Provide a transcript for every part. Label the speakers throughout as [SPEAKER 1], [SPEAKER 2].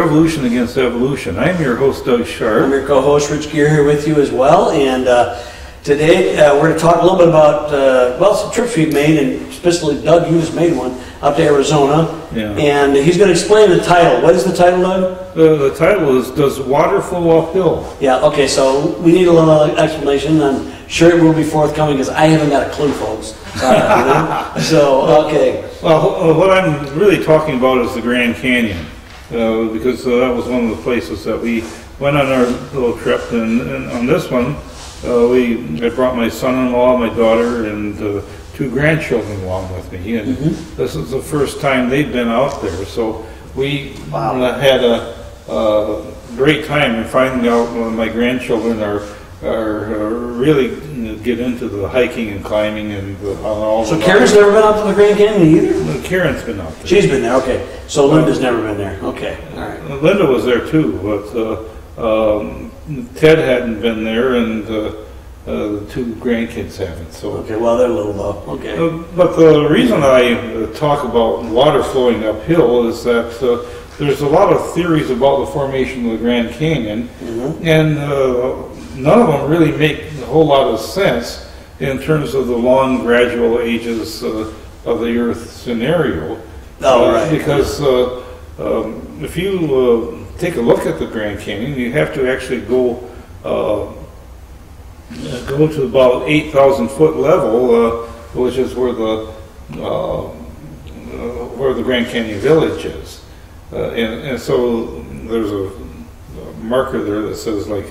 [SPEAKER 1] Revolution Against Evolution. I'm your host, Doug Sharp.
[SPEAKER 2] I'm your co-host Rich Geer here with you as well, and uh, today uh, we're going to talk a little bit about uh, well some trips we've made, and especially Doug, just made one out to Arizona,
[SPEAKER 1] Yeah.
[SPEAKER 2] and he's going to explain the title. What is the title, Doug?
[SPEAKER 1] The, the title is Does Water Flow Uphill?
[SPEAKER 2] Yeah, okay, so we need a little explanation. I'm sure it will be forthcoming because I haven't got a clue, folks. Sorry, you know? So, okay,
[SPEAKER 1] Well, uh, what I'm really talking about is the Grand Canyon, uh, because uh, that was one of the places that we went on our little trip. And, and on this one, uh, we I brought my son-in-law, my daughter, and uh, two grandchildren along with me. And this is the first time they've been out there, so we
[SPEAKER 2] Wow.
[SPEAKER 1] had a, a great time in finding out when my grandchildren are. Are uh, really get into the hiking and climbing and the, on all.
[SPEAKER 2] so
[SPEAKER 1] the
[SPEAKER 2] Karen's never been out to the Grand Canyon either?
[SPEAKER 1] Karen's been out there.
[SPEAKER 2] She's been there, okay. So Linda's never been there, okay, all right.
[SPEAKER 1] Linda was there too, but uh, um, Ted hadn't been there, and uh, uh, the two grandkids haven't. So,
[SPEAKER 2] Okay, well, they're a little though, okay.
[SPEAKER 1] Uh, but the reason I uh, talk about water flowing uphill is that uh, there's a lot of theories about the formation of the Grand Canyon,
[SPEAKER 2] Mhm.
[SPEAKER 1] and uh, none of them really make a whole lot of sense in terms of the long gradual ages uh, of the Earth scenario.
[SPEAKER 2] Oh,
[SPEAKER 1] Uh,
[SPEAKER 2] right.
[SPEAKER 1] Because uh, um, if you uh, take a look at the Grand Canyon, you have to actually go uh, go to about 8,000 foot level, uh, which is where the uh, uh, where the Grand Canyon Village is, uh, and, and so there's a, a marker there that says like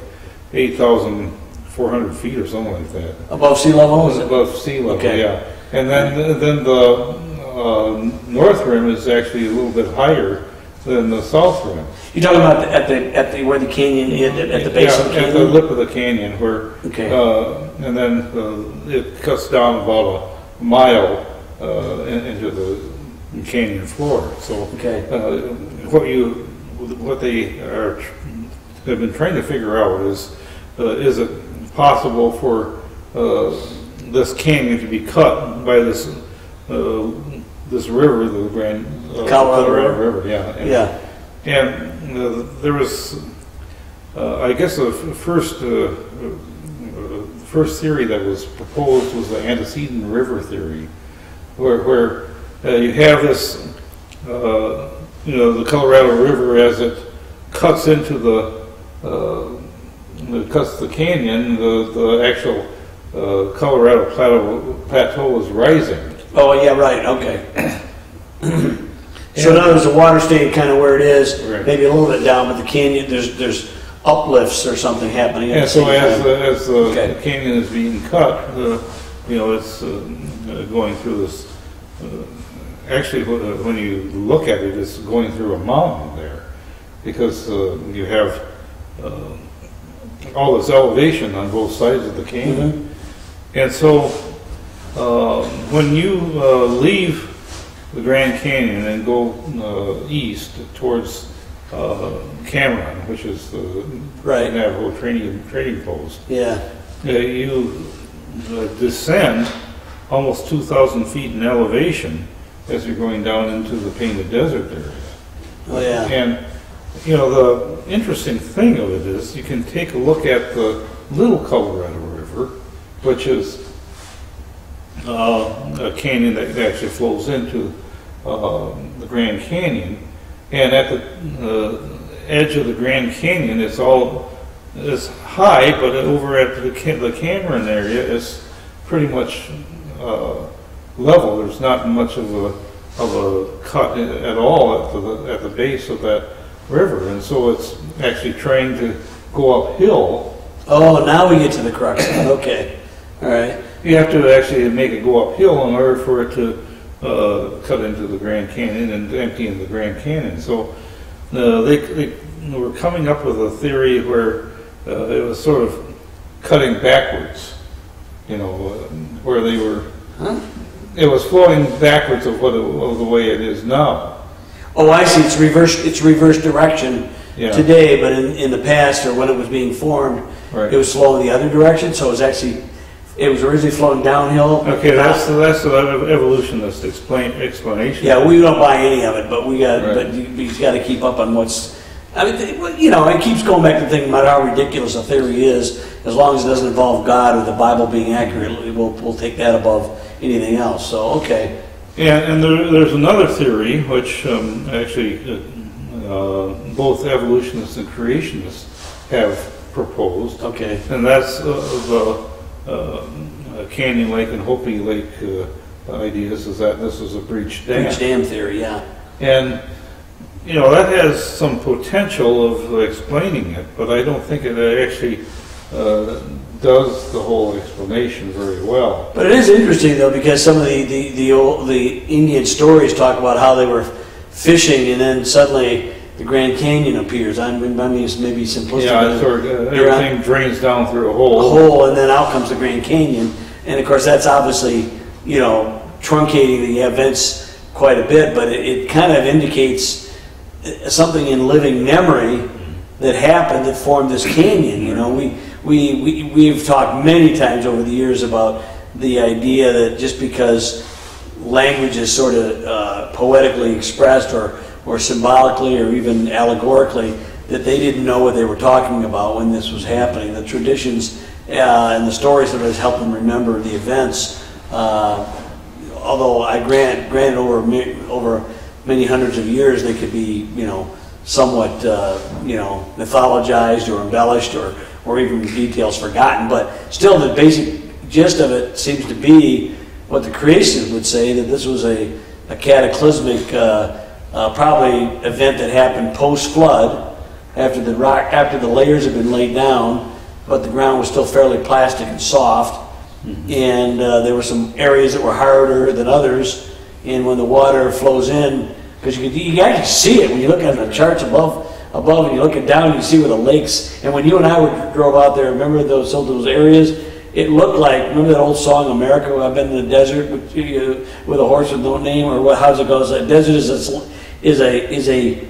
[SPEAKER 1] 8,400 feet or something like that.
[SPEAKER 2] Above sea level, is it?
[SPEAKER 1] Above sea level,
[SPEAKER 2] Okay.
[SPEAKER 1] yeah. And then, then the uh, north rim is actually a little bit higher than the south rim.
[SPEAKER 2] You're talking about the- at the, at the, where the canyon, is, at the base of the
[SPEAKER 1] Yeah, At the
[SPEAKER 2] canyon?
[SPEAKER 1] lip of the canyon where,
[SPEAKER 2] Okay.
[SPEAKER 1] uh, and then uh, it cuts down about a mile uh, in- into the canyon floor. So
[SPEAKER 2] Okay,
[SPEAKER 1] uh, what you, what they are, have been trying to figure out is, is it possible for uh, this canyon to be cut by this, uh, this river, the Grand uh,
[SPEAKER 2] Colorado River?
[SPEAKER 1] River, yeah. And-
[SPEAKER 2] yeah,
[SPEAKER 1] And uh, there was, uh, I guess the first, uh, uh, first theory that was proposed was the antecedent river theory, where, where uh, you have this, uh, you know, the Colorado River as it cuts into the, uh, it cuts the canyon, the, the actual uh, Colorado plateau, plateau is rising.
[SPEAKER 2] oh, yeah, right, okay. So in other words, the water staying kind of where it is,
[SPEAKER 1] Right.
[SPEAKER 2] maybe a little bit down, but the canyon, there's, there's uplifts or something happening at
[SPEAKER 1] And so
[SPEAKER 2] same
[SPEAKER 1] as,
[SPEAKER 2] time.
[SPEAKER 1] the- as the
[SPEAKER 2] Okay.
[SPEAKER 1] canyon is being cut, uh, you know, it's uh, going through this, uh, actually, wh- uh, when you look at it, it's going through a mountain there. Because uh, you have uh, all this elevation on both sides of the canyon. And so, uh, when you uh, leave the Grand Canyon and go uh, east towards uh, Cameron, which is the
[SPEAKER 2] Right.
[SPEAKER 1] Navajo training training post,
[SPEAKER 2] Yeah,
[SPEAKER 1] uh, you uh, descend almost 2,000 feet in elevation as you're going down into the Painted Desert area.
[SPEAKER 2] oh, yeah,
[SPEAKER 1] And, you know, the interesting thing of it is you can take a look at the Little Colorado River, which is uh, a canyon that actually flows into uh, the Grand Canyon. And at the uh, edge of the Grand Canyon, it's all is high, but over at the, the Cameron area, it's pretty much uh, level. There's not much of a of a cut at all at the at the base of that river, and so it's actually trying to go uphill.
[SPEAKER 2] oh, now we get to the crux, okay, all right.
[SPEAKER 1] You have to actually make it go uphill in order for it to uh, cut into the Grand Canyon and empty into the Grand Canyon. So uh, they, they were coming up with a theory where uh, it was sort of cutting backwards, you know, uh, where they were.
[SPEAKER 2] Huh?
[SPEAKER 1] It was flowing backwards of what it, of the way it is now.
[SPEAKER 2] Oh, I see, it's reverse, it's reverse direction
[SPEAKER 1] Yeah.
[SPEAKER 2] today, but in, in the past, or when it was being formed,
[SPEAKER 1] Right.
[SPEAKER 2] it was flowing the other direction, so it was actually it was originally flowing downhill.
[SPEAKER 1] Okay, that's, the that's the evolutionist explain, explanation.
[SPEAKER 2] Yeah, we don't buy any of it, but we got,
[SPEAKER 1] Right.
[SPEAKER 2] but you, you just gotta keep up on what's, I mean, th- well, you know, it keeps going back to thinking about how ridiculous a theory is. As long as it doesn't involve God or the Bible being accurate, we'll, we'll take that above anything else, so, okay.
[SPEAKER 1] And, and there, there's another theory, which um, actually uh, uh, both evolutionists and creationists have proposed,
[SPEAKER 2] Okay,
[SPEAKER 1] and that's uh, the uh, Canyon Lake and Hopi Lake uh, ideas, is that this is a breached dam.
[SPEAKER 2] breach dam theory, yeah.
[SPEAKER 1] And, you know, that has some potential of explaining it, but I don't think it actually uh, does the whole explanation very well.
[SPEAKER 2] But it is interesting though, because some of the, the, the, old, the Indian stories talk about how they were fishing and then suddenly the Grand Canyon appears. I mean, I mean, it's maybe simplistic.
[SPEAKER 1] Yeah, sort of, uh, everything drains down through a hole.
[SPEAKER 2] a
[SPEAKER 1] hole.
[SPEAKER 2] hole, and then out comes the Grand Canyon. And of course, that's obviously, you know, truncating the events quite a bit, but it, it kind of indicates uh, something in living memory that happened that formed this canyon. You know, we, we, we, we've talked many times over the years about the idea that just because language is sort of uh, poetically expressed or, or symbolically or even allegorically, that they didn't know what they were talking about when this was happening. The traditions uh, and the stories that has helped them remember the events, uh, although I grant, granted over, over many hundreds of years, they could be, you know, somewhat, uh, you know, mythologized or embellished or, or even the details forgotten, but still the basic gist of it seems to be what the creationists would say, that this was a, a cataclysmic, uh, uh, probably event that happened post-flood, after the rock, after the layers had been laid down, but the ground was still fairly plastic and soft, and uh, there were some areas that were harder than others, and when the water flows in, because you can, you can actually see it when you look at the charts above, above, and you look it down, you see where the lakes, and when you and I were, drove out there, remember those, some of those areas? It looked like, remember that old song, America, I've been in the desert with, you- with a horse with no name, or what, how's it go? It's desert is a, is a, is a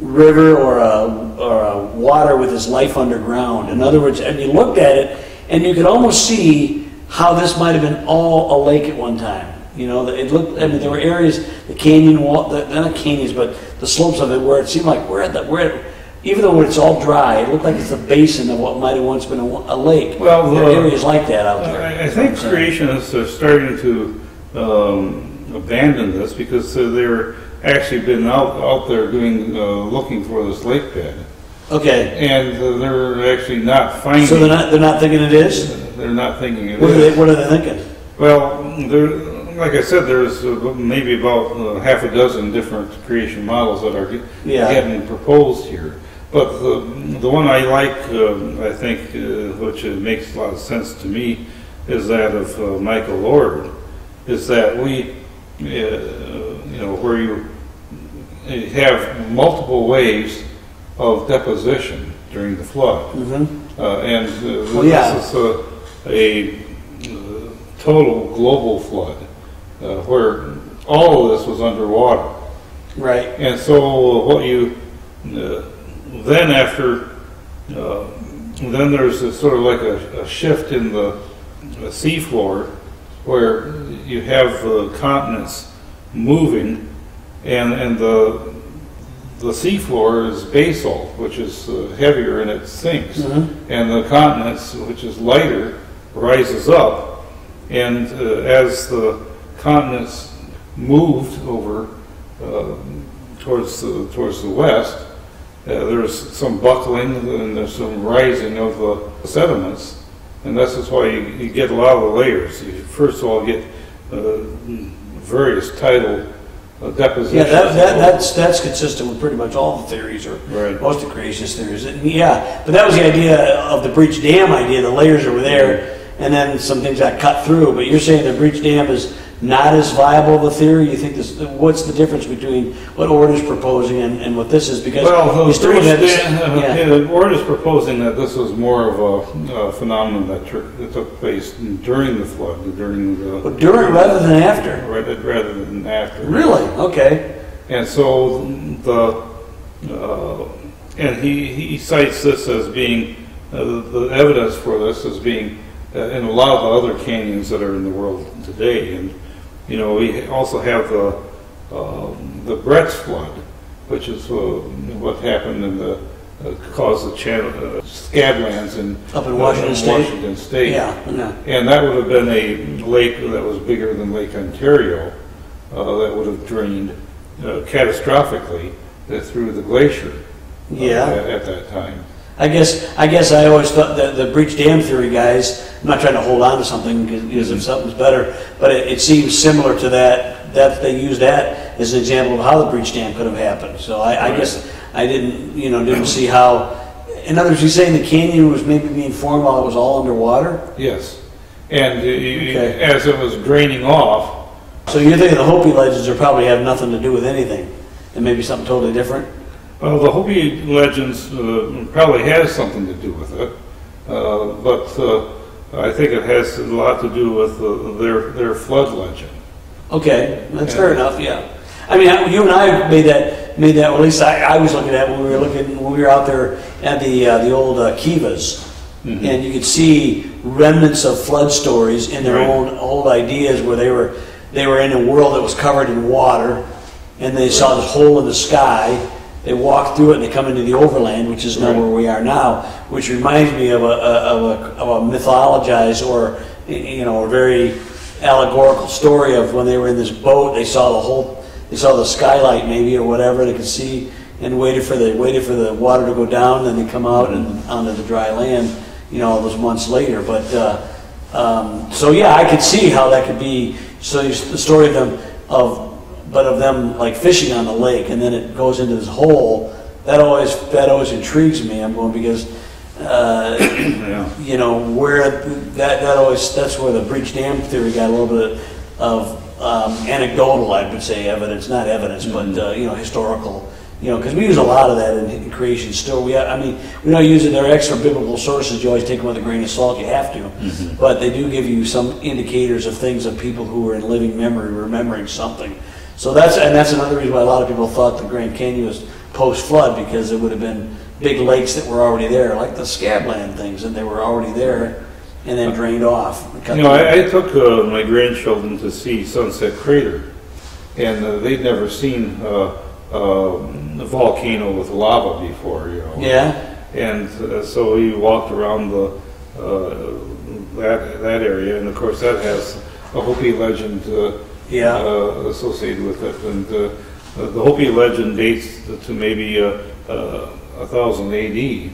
[SPEAKER 2] river or a, or a water with its life underground. In other words, and you looked at it, and you could almost see how this might have been all a lake at one time. You know, it looked. I mean, there were areas, the canyon wall, the, not canyons, but the slopes of it, where it seemed like we're at the, we're at, even though it's all dry, it looked like it's a basin of what might have once been a, a lake.
[SPEAKER 1] Well,
[SPEAKER 2] there are
[SPEAKER 1] the-
[SPEAKER 2] areas like that out there.
[SPEAKER 1] I, I think creationists are starting to um, abandon this because uh, they're actually been out, out there doing, uh, looking for this lake bed.
[SPEAKER 2] Okay,
[SPEAKER 1] And uh, they're actually not finding.
[SPEAKER 2] so they're not they're not thinking it is.
[SPEAKER 1] They're not thinking it
[SPEAKER 2] What are they
[SPEAKER 1] is.
[SPEAKER 2] What are they thinking?
[SPEAKER 1] Well, there, like I said, there's uh, maybe about uh, half a dozen different creation models that are
[SPEAKER 2] Yeah.
[SPEAKER 1] getting proposed here. But the, the one I like, um, I think, uh, which uh, makes a lot of sense to me, is that of uh, Michael Oard, is that we, uh, you know, where you uh, have multiple waves of deposition during the flood.
[SPEAKER 2] Mm-hmm.
[SPEAKER 1] Uh, and uh,
[SPEAKER 2] Well, yeah.
[SPEAKER 1] this is a, a uh, total global flood uh, where all of this was underwater.
[SPEAKER 2] Right.
[SPEAKER 1] And so what you uh, then after uh, then there's a, sort of like a, a shift in the, the seafloor where you have the continents moving and and the the seafloor is basalt, which is uh, heavier and it sinks,
[SPEAKER 2] Mhm.
[SPEAKER 1] and the continents, which is lighter, rises up. And uh, as the continents moved over uh, towards the, towards the west, uh, there's some buckling and there's some rising of the sediments, and this is why you, you get a lot of the layers. You first of all get uh, various tidal uh, depositions.
[SPEAKER 2] Yeah, that, that, that's, that's consistent with pretty much all the theories, or
[SPEAKER 1] Right.
[SPEAKER 2] most of creationist theories. And yeah, but that was the idea of the breach dam idea, the layers that were there, and then some things got cut through. But you're saying the breach dam is not as viable of a theory? You think this, what's the difference between what Oard is proposing and, and what this is? Because
[SPEAKER 1] Well,
[SPEAKER 2] you
[SPEAKER 1] the
[SPEAKER 2] still have this- yeah.
[SPEAKER 1] yeah, the board is proposing that this was more of a uh, phenomenon that, that took place during the flood, during the.
[SPEAKER 2] But during rather than after?
[SPEAKER 1] Rather, rather than after.
[SPEAKER 2] Really? Okay.
[SPEAKER 1] And so the, uh, and he, he cites this as being, uh, the evidence for this as being uh, in a lot of the other canyons that are in the world today. And, you know, we also have the, um, the Bretz flood, which is uh, what happened in the, uh, caused the channel, uh, scablands in.
[SPEAKER 2] Up in Washington State?
[SPEAKER 1] Washington State.
[SPEAKER 2] Yeah, yeah.
[SPEAKER 1] And that would have been a lake that was bigger than Lake Ontario, uh, that would have drained uh, catastrophically uh, through the glacier. uh,
[SPEAKER 2] Yeah.
[SPEAKER 1] At at that time.
[SPEAKER 2] I guess, I guess I always thought that the breach dam theory guys, I'm not trying to hold on to something because if something's better, but it, it seems similar to that, that they used that as an example of how the breach dam could have happened. So I, I guess I didn't, you know, didn't see how, in other words, you're saying the canyon was maybe being formed while it was all underwater?
[SPEAKER 1] Yes. And
[SPEAKER 2] Okay.
[SPEAKER 1] as it was draining off,
[SPEAKER 2] So you're thinking the Hopi legends are probably have nothing to do with anything, and maybe something totally different?
[SPEAKER 1] Well, the Hopi legends uh, probably has something to do with it. Uh, But uh, I think it has a lot to do with uh, their, their flood legend.
[SPEAKER 2] Okay, that's fair enough, yeah. I mean, you and I made that, made that, well, at least I, I was looking at when we were looking, when we were out there at the, uh, the old uh, Kivas. And you could see remnants of flood stories in their
[SPEAKER 1] Right.
[SPEAKER 2] own old ideas where they were, they were in a world that was covered in water. And they saw this hole in the sky. They walk through it and they come into the overland, which is now where we are now, which reminds me of a, of a, of a mythologized or, you know, a very allegorical story of when they were in this boat, they saw the whole, they saw the skylight maybe or whatever they could see and waited for the, waited for the water to go down, then they come out and onto the dry land, you know, all those months later. But, uh, um, so yeah, I could see how that could be, so you- the story of them, of, but of them like fishing on the lake and then it goes into this hole, that always, that always intrigues me. I'm going because, uh,
[SPEAKER 1] Yeah.
[SPEAKER 2] you know, where that, that always, that's where the breach dam theory got a little bit of um, anecdotal, I would say, evidence, not evidence, but, uh, you know, historical, you know, because we use a lot of that in, in creation still. We, I mean, we don't use it, there are extra biblical sources, you always take them with a grain of salt, you have to. But they do give you some indicators of things of people who were in living memory, remembering something. So that's, and that's another reason why a lot of people thought the Grand Canyon was post-flood, because it would have been big lakes that were already there, like the Scabland things, and they were already there and then drained off.
[SPEAKER 1] You know, I, I took uh, my grandchildren to see Sunset Crater, and uh, they'd never seen uh, uh, a volcano with lava before, you know.
[SPEAKER 2] Yeah,
[SPEAKER 1] And uh, so we walked around the, uh, that, that area, and of course that has a Hopi legend uh,
[SPEAKER 2] Yeah.
[SPEAKER 1] uh, associated with it. And uh, the Hopi legend dates to maybe uh, uh, 1000 AD,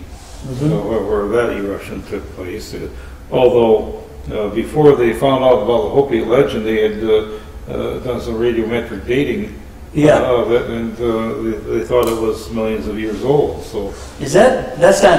[SPEAKER 2] Mm-hmm.
[SPEAKER 1] uh, where, that eruption took place. Uh, Although, uh, before they found out about the Hopi legend, they had uh, uh, done some radiometric dating
[SPEAKER 2] Yeah.
[SPEAKER 1] uh, of it, and uh, they, they thought it was millions of years old, so.
[SPEAKER 2] is that, that's not,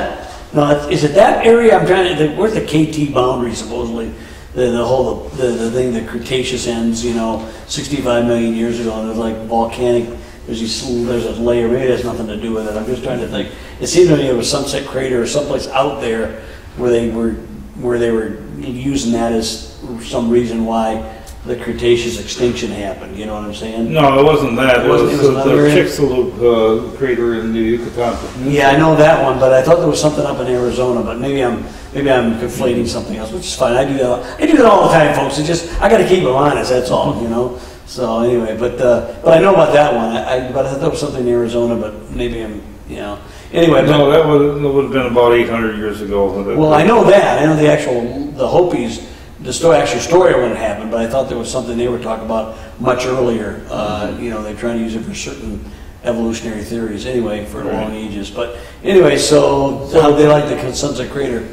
[SPEAKER 2] no, is it that area, I'm trying to, where's the KT boundary supposedly? The, the whole, the, the thing, the Cretaceous ends, you know, 65 million years ago, and there's like volcanic, there's these, there's a layer, maybe it has nothing to do with it, I'm just trying to think. It seems to me it was Sunset Crater or someplace out there where they were, where they were using that as some reason why the Cretaceous extinction happened, you know what I'm saying?
[SPEAKER 1] No, it wasn't that, it
[SPEAKER 2] It wasn't-
[SPEAKER 1] was
[SPEAKER 2] it was another
[SPEAKER 1] the? Chicxulub uh, crater in the Yucatan Peninsula.
[SPEAKER 2] Yeah, I know that one, but I thought there was something up in Arizona, but maybe I'm, maybe I'm conflating something else, which is fine, I do that, I do that all the time, folks, it's just, I gotta keep them honest, that's all, you know? So anyway, but, uh, but I know about that one, I, I- but I thought there was something in Arizona, but maybe I'm, you know, anyway, but,
[SPEAKER 1] No, that would, that would have been about eight hundred years ago.
[SPEAKER 2] well, I know that, I know the actual, the Hopis, the story, actual story of when it happened, but I thought there was something they were talking about much earlier, uh, you know, they're trying to use it for certain evolutionary theories, anyway, for
[SPEAKER 1] Right.
[SPEAKER 2] long ages, but anyway, so, how they like the Sunset Crater?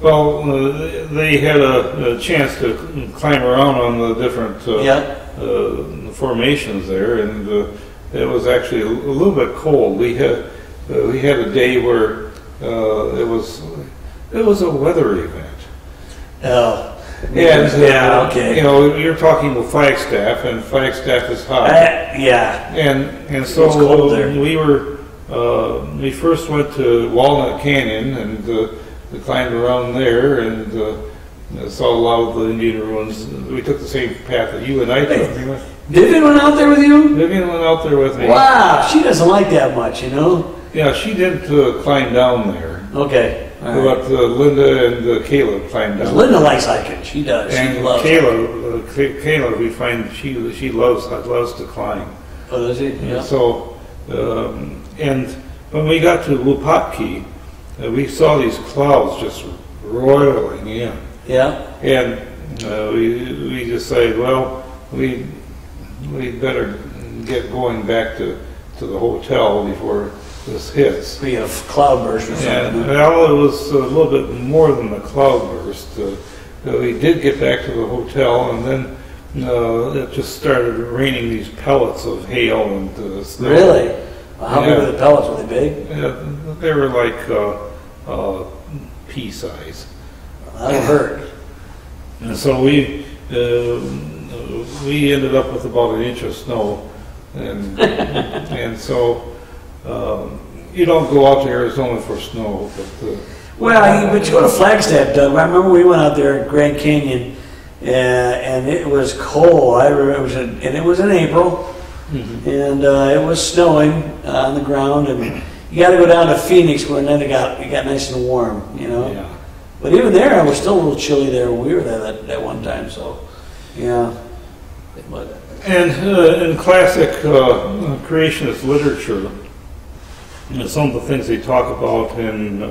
[SPEAKER 1] Well, uh, they had a, a chance to climb around on the different uh,
[SPEAKER 2] Yeah,
[SPEAKER 1] uh, formations there, and uh, it was actually a, a little bit cold. We had uh, we had a day where uh, it was it was a weather event.
[SPEAKER 2] oh,
[SPEAKER 1] And,
[SPEAKER 2] yeah,
[SPEAKER 1] uh,
[SPEAKER 2] okay.
[SPEAKER 1] You know, you're talking with Flagstaff, and Flagstaff is hot.
[SPEAKER 2] Uh, yeah,
[SPEAKER 1] And, and so
[SPEAKER 2] It's cold there.
[SPEAKER 1] we were, uh, we first went to Walnut Canyon and uh, we climbed around there and uh, saw a lot of the Indian ruins. We took the same path that you and I took.
[SPEAKER 2] Vivian went out there with you?
[SPEAKER 1] Vivian went out there with me.
[SPEAKER 2] Wow, she doesn't like that much, you know?
[SPEAKER 1] Yeah, she didn't uh, climb down there.
[SPEAKER 2] Okay, All right.
[SPEAKER 1] but uh, Linda and uh, Kayla climbed down.
[SPEAKER 2] Linda likes hiking, she does, she
[SPEAKER 1] And
[SPEAKER 2] loves.
[SPEAKER 1] Kayla, uh, Kay- Kayla, we find she, she loves, loves to climb.
[SPEAKER 2] Oh, does she? Yeah.
[SPEAKER 1] So, um, and when we got to Wupatki, uh, we saw these clouds just roiling in.
[SPEAKER 2] Yeah,
[SPEAKER 1] And uh, we, we decided, well, we, we better get going back to, to the hotel before this hits.
[SPEAKER 2] we have cloudburst or something.
[SPEAKER 1] well, it was a little bit more than the cloudburst. Uh, uh, we did get back to the hotel and then uh, it just started raining these pellets of hail and uh, snow.
[SPEAKER 2] Really? How big were the pellets, were they big?
[SPEAKER 1] Uh, they were like uh, uh, pea size.
[SPEAKER 2] That'll hurt.
[SPEAKER 1] And so we, uh, we ended up with about an inch of snow. And, and so, um, you don't go out to Arizona for snow, but, uh,
[SPEAKER 2] Well, you- but you go to Flagstaff, Doug. I remember we went out there at Grand Canyon, uh, and it was cold. I remember, it was in, and it was in April, and uh, it was snowing uh, on the ground, and you got to go down to Phoenix when then it got it got nice and warm, you know.
[SPEAKER 1] yeah.
[SPEAKER 2] But even there, it was still a little chilly there when we were there that, that one time. So, yeah. But
[SPEAKER 1] And uh, in classic uh, creationist literature, you know, some of the things they talk about in, uh,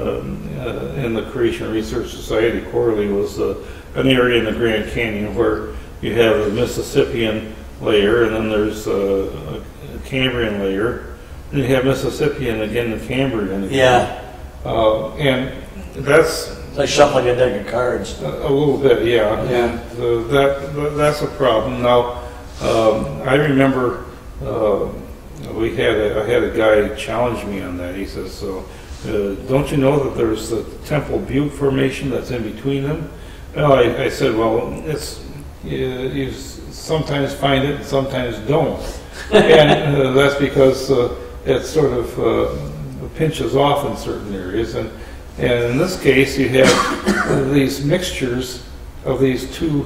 [SPEAKER 1] uh, in the Creation Research Society quarterly was uh, an area in the Grand Canyon where you have the Mississippian layer, and then there's uh, a Cambrian layer, and you have Mississippian again, the Cambrian. again.
[SPEAKER 2] yeah,
[SPEAKER 1] Uh, and that's
[SPEAKER 2] it's like shuffling a deck of cards.
[SPEAKER 1] a a little bit, yeah.
[SPEAKER 2] Yeah.
[SPEAKER 1] And, uh, That, that's a problem. Now, um, I remember, uh, we had, a- I had a guy challenge me on that. He says, so, uh, don't you know that there's the Temple Butte Formation that's in between them? Well, I, I said, well, it's, you, you sometimes find it and sometimes don't. And uh, that's because uh, it sort of uh, pinches off in certain areas. And, and in this case, you have these mixtures of these two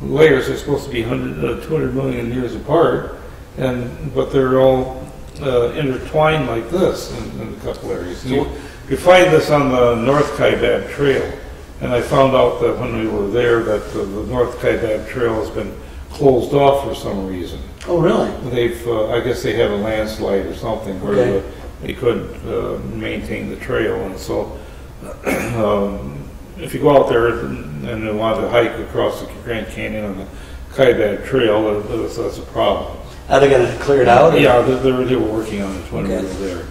[SPEAKER 1] layers. They're supposed to be 100, uh, 200 million years apart, and but they're all uh, intertwined like this in, in a couple areas. You, you find this on the North Kaibab Trail. And I found out that when we were there, that the, the North Kaibab Trail has been closed off for some reason.
[SPEAKER 2] Oh, really?
[SPEAKER 1] They've, uh, I guess they had a landslide or something where
[SPEAKER 2] Okay.
[SPEAKER 1] the- they couldn't uh, maintain the trail, and so um, if you go out there and and you want to hike across the Grand Canyon on the Kaibab Trail, that- that's, that's a problem.
[SPEAKER 2] Are they going to clear it out? or-
[SPEAKER 1] Yeah, they, they were, they were working on it when we were there.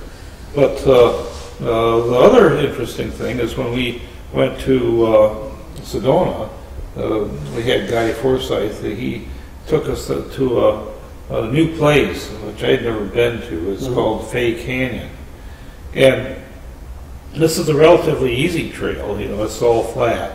[SPEAKER 1] But uh, uh, the other interesting thing is when we went to uh, Sedona, uh, we had Guy Forsyth, he took us to- to a, a new place, which I'd never been to. It's
[SPEAKER 2] Mhm.
[SPEAKER 1] called Fay Canyon. And this is a relatively easy trail, you know, it's all flat.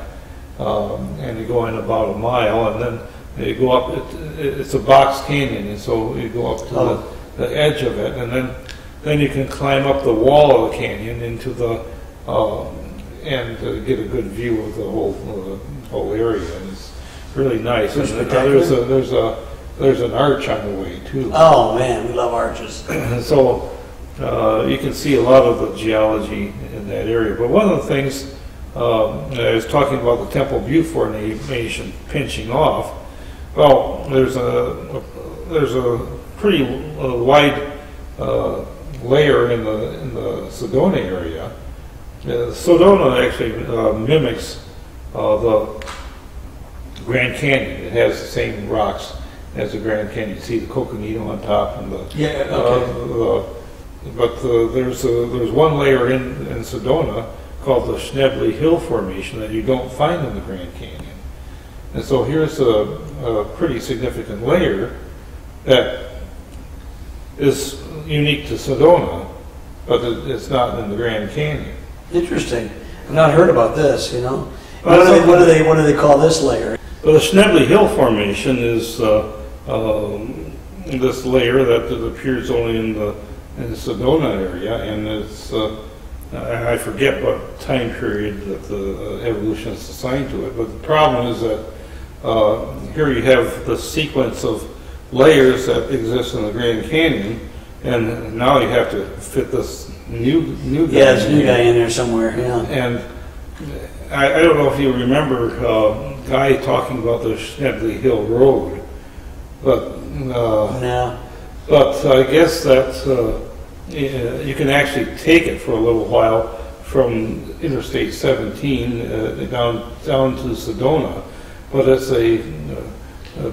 [SPEAKER 1] Um, and you go in about a mile and then you go up, it, it's a box canyon, and so you go up to
[SPEAKER 2] Oh.
[SPEAKER 1] the, the edge of it, and then, then you can climb up the wall of the canyon into the, um, and uh, get a good view of the whole, uh, whole area, and it's really nice. And uh, there's a, there's a, there's an arch on the way too.
[SPEAKER 2] Oh, man, we love arches.
[SPEAKER 1] So uh, you can see a lot of the geology in that area. But one of the things, um, I was talking about the Temple Butte Formation pinching off. Well, there's a, there's a pretty uh, wide uh, layer in the, in the Sedona area. Uh, Sedona actually uh, mimics uh, the Grand Canyon. It has the same rocks as the Grand Canyon. You see the Coconino on top and the
[SPEAKER 2] Yeah,
[SPEAKER 1] uh, the- But uh, there's, a- there's one layer in, in Sedona called the Schnebly Hill Formation that you don't find in the Grand Canyon. And so here's a, a pretty significant layer that is unique to Sedona, but it- it's not in the Grand Canyon.
[SPEAKER 2] Interesting. I've not heard about this, you know? What do they, what do they, what do they call this layer?
[SPEAKER 1] Well, the Schnebly Hill Formation is uh, um, this layer that appears only in the, in the Sedona area, and it's, uh, I forget what time period that the uh, evolution is assigned to it, but the problem is that uh, here you have the sequence of layers that exist in the Grand Canyon, and now you have to fit this new, new guy.
[SPEAKER 2] Yeah, a new
[SPEAKER 1] in.
[SPEAKER 2] guy in there somewhere, yeah.
[SPEAKER 1] And I, I don't know if you remember, uh, Guy talking about the Schnebly Hill Road, but, uh,
[SPEAKER 2] No.
[SPEAKER 1] but I guess that, uh, you can actually take it for a little while from Interstate 17, uh, down, down to Sedona, but it's a, a a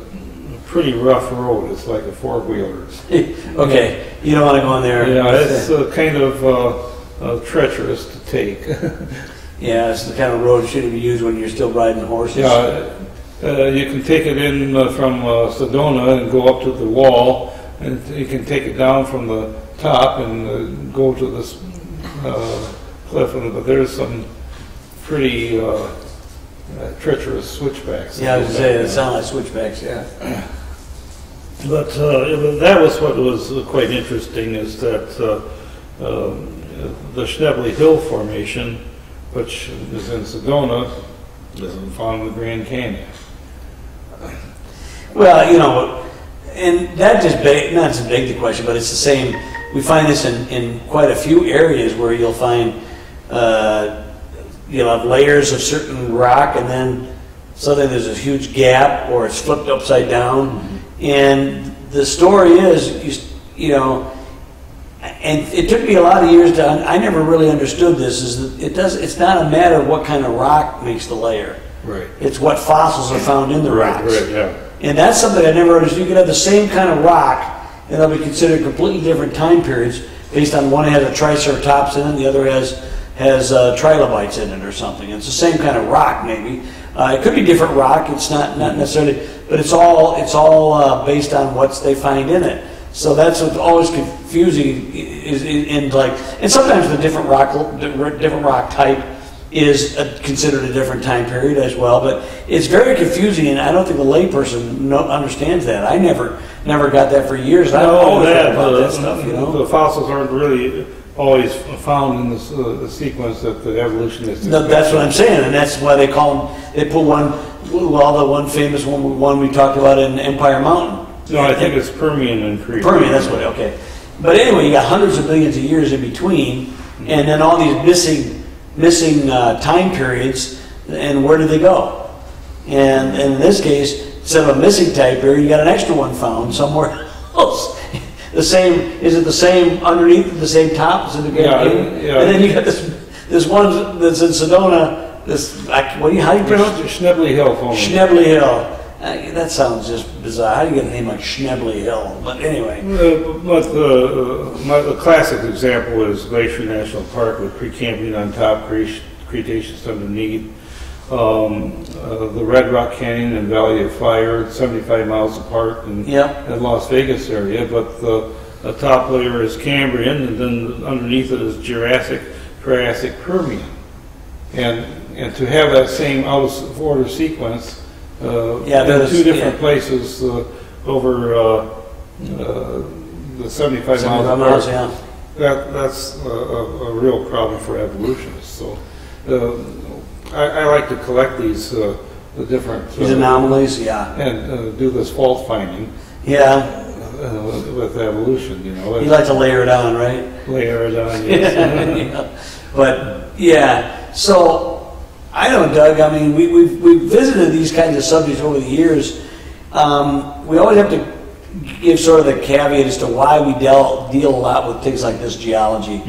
[SPEAKER 1] pretty rough road, it's like a four-wheeler.
[SPEAKER 2] Okay, you don't want to go in there.
[SPEAKER 1] Yeah, it's uh, kind of uh, uh, treacherous to take.
[SPEAKER 2] Yeah, it's the kind of road shouldn't be used when you're still riding horses.
[SPEAKER 1] Yeah, uh, you can take it in uh, from uh, Sedona and go up to the wall, and you can take it down from the top and uh, go to this uh, cliff, but there's some pretty uh, treacherous switchbacks.
[SPEAKER 2] Yeah, I was gonna say, it sound like switchbacks, yeah.
[SPEAKER 1] But uh, that was what was quite interesting, is that uh, um, the Schnebly Hill Formation, which is in Sedona, isn't found in the Grand Canyon.
[SPEAKER 2] Well, you know, and that just beg, not to beg the question, but it's the same, we find this in, in quite a few areas where you'll find, uh, you'll have layers of certain rock and then suddenly there's a huge gap or it's flipped upside down. And the story is, you, you know, and it took me a lot of years to, I never really understood this, is that it does, it's not a matter of what kind of rock makes the layer.
[SPEAKER 1] Right.
[SPEAKER 2] It's what fossils are found in the
[SPEAKER 1] Right,
[SPEAKER 2] rocks.
[SPEAKER 1] right, yeah.
[SPEAKER 2] And that's something I never understood. You could have the same kind of rock, and they'll be considered completely different time periods based on one has a triceratops in it, the other has has uh, trilobites in it or something. It's the same kind of rock, maybe. Uh, it could be different rock. It's not not necessarily, but it's all it's all uh, based on what they find in it. So that's what's always confusing is in, like, and sometimes the different rock different rock type is a, considered a different time period as well. But it's very confusing, and I don't think the layperson no, understands that. I never never got that for years.
[SPEAKER 1] No,
[SPEAKER 2] always read
[SPEAKER 1] that,
[SPEAKER 2] about
[SPEAKER 1] uh,
[SPEAKER 2] that stuff, you know.
[SPEAKER 1] The fossils aren't really always found in this, uh, the sequence that the evolutionists.
[SPEAKER 2] No, that's what I'm saying, and that's why they call them. They put one, well, the one famous one, one we talked about in Empire Mountain.
[SPEAKER 1] No, I think it's Permian and Cretan.
[SPEAKER 2] Permian, that's what. Okay, but anyway, you got hundreds of millions of years in between, and then all these missing missing uh, time periods, and where do they go? And, and in this case, instead of a missing time period, you got an extra one found somewhere else. The same, is it the same underneath, the same top as in the
[SPEAKER 1] Yeah, yeah.
[SPEAKER 2] And then you got this, this one that's in Sedona, this, I- what do you, how do you pronounce it?
[SPEAKER 1] Schnebly Hill.
[SPEAKER 2] Schnebly Hill. Uh, that sounds just bizarre. How do you get a name like Schnebly Hill? But anyway,
[SPEAKER 1] Uh, But the, uh, my, the classic example is Glacier National Park with Precambrian on top, Cre- Cretaceous underneath. Um, uh, the Red Rock Canyon and Valley of Fire, 75 miles apart in,
[SPEAKER 2] Yep.
[SPEAKER 1] in Las Vegas area, but the, the top layer is Cambrian and then underneath it is Jurassic, Triassic, Permian. And, and to have that same out of order sequence, uh,
[SPEAKER 2] Yeah,
[SPEAKER 1] in two different
[SPEAKER 2] yeah.
[SPEAKER 1] places, uh, over, uh, uh, the 75 miles
[SPEAKER 2] 75 miles,
[SPEAKER 1] apart.
[SPEAKER 2] yeah.
[SPEAKER 1] That, that's a, a, a real problem for evolutionists, so, uh, I, I like to collect these, uh, the different.
[SPEAKER 2] These
[SPEAKER 1] uh,
[SPEAKER 2] anomalies, yeah.
[SPEAKER 1] And, uh, do this fault finding,
[SPEAKER 2] Yeah,
[SPEAKER 1] uh, with evolution, you know,
[SPEAKER 2] you like to layer it on, right?
[SPEAKER 1] layer it on, yes.
[SPEAKER 2] Yeah. But, yeah, so, I don't know, Doug, I mean, we, we've, we've visited these kinds of subjects over the years. Um, we always have to give sort of the caveat as to why we deal, deal a lot with things like this geology.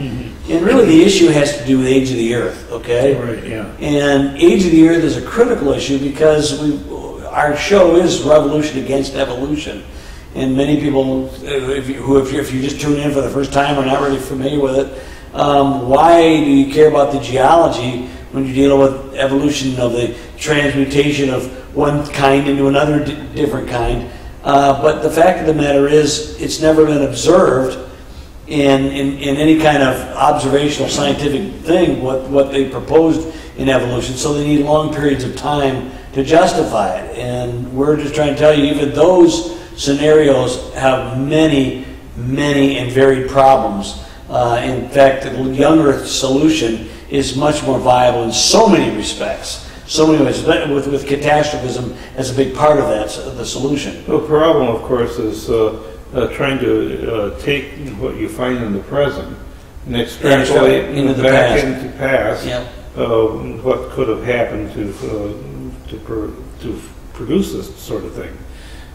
[SPEAKER 2] And really, the issue has to do with age of the earth, okay?
[SPEAKER 1] Right, yeah.
[SPEAKER 2] And age of the earth is a critical issue because we, our show is revolution against evolution. And many people, if you, who, if you, if you just tune in for the first time, are not really familiar with it, um, why do you care about the geology when you're dealing with evolution of the transmutation of one kind into another d- different kind? Uh, but the fact of the matter is, it's never been observed in, in, in any kind of observational scientific thing what, what they proposed in evolution, so they need long periods of time to justify it. And we're just trying to tell you, even those scenarios have many, many and varied problems. Uh, in fact, the young Earth solution is much more viable in so many respects. So many ways, But with, with catastrophism as a big part of that, the solution.
[SPEAKER 1] The problem, of course, is uh, uh, trying to uh, take what you find in the present and extrapolate
[SPEAKER 2] into the
[SPEAKER 1] back
[SPEAKER 2] past.
[SPEAKER 1] into past.
[SPEAKER 2] Yeah.
[SPEAKER 1] uh, what could have happened to, uh, to, to produce this sort of thing.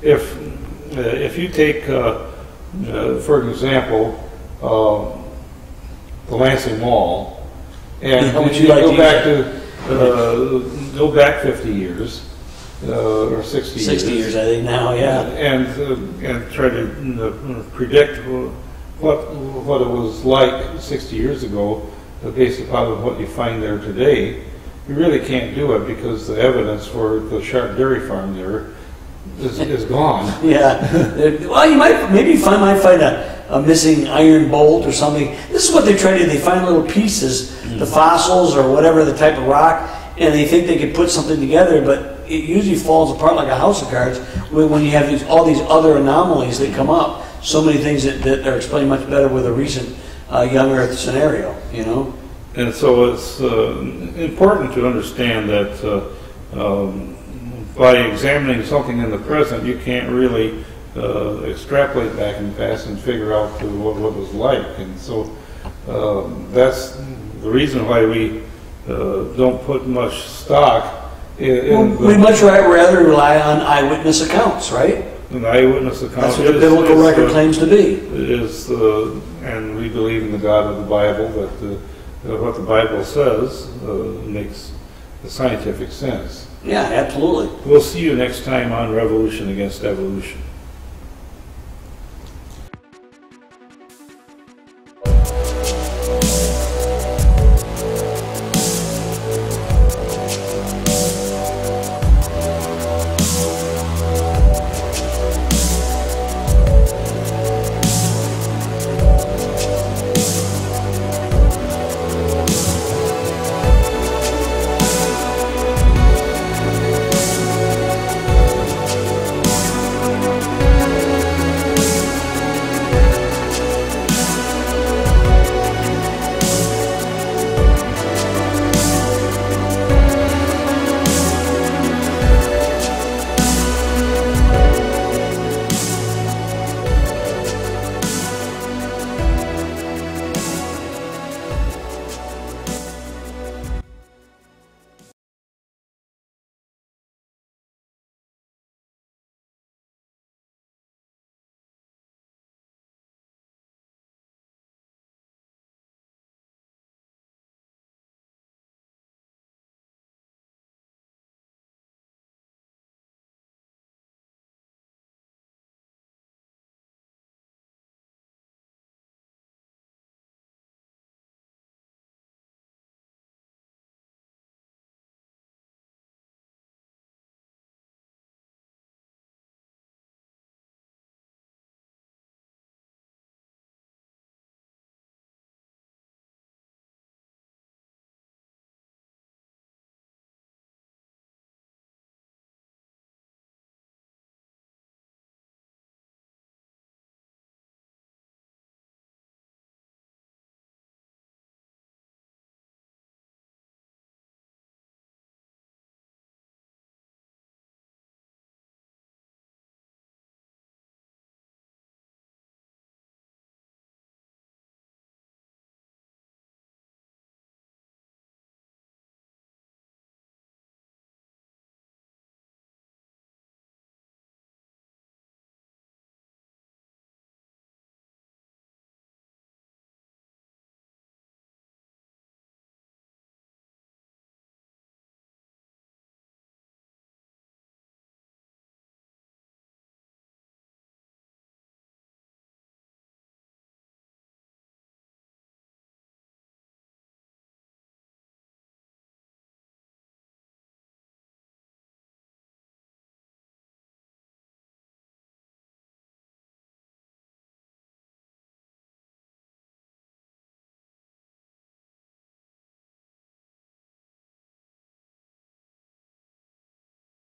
[SPEAKER 1] If, uh, if you take, uh, uh, for example, uh, the Lansing Mall, and
[SPEAKER 2] you
[SPEAKER 1] you
[SPEAKER 2] like
[SPEAKER 1] go back to, uh, go back 50 years, uh, or 60 years.
[SPEAKER 2] 60 years, I think now, yeah.
[SPEAKER 1] And, uh, and try to predict what, what it was like 60 years ago, uh, based upon what you find there today. You really can't do it because the evidence for the Sharp Dairy Farm there is, is gone.
[SPEAKER 2] Yeah. well, you might maybe you find might find a, a missing iron bolt or something. This is what they try to do. They find little pieces, the fossils or whatever the type of rock, and they think they can put something together, but it usually falls apart like a house of cards when when you have these all these other anomalies that come up. So many things that, that are explained much better with a recent uh, young Earth scenario. You know.
[SPEAKER 1] And so it's uh, important to understand that uh, um, by examining something in the present, you can't really uh, extrapolate back in the past and figure out what, what it was like. And so um, that's the reason why we uh, don't put much stock in, in
[SPEAKER 2] we much rather rely on eyewitness accounts, right?
[SPEAKER 1] an eyewitness account.
[SPEAKER 2] That's what the biblical
[SPEAKER 1] is,
[SPEAKER 2] record
[SPEAKER 1] uh,
[SPEAKER 2] claims to be.
[SPEAKER 1] is, uh, and we believe in the God of the Bible, that uh, what the Bible says uh, makes scientific sense.
[SPEAKER 2] Yeah, absolutely.
[SPEAKER 1] We'll see you next time on Revolution Against Evolution.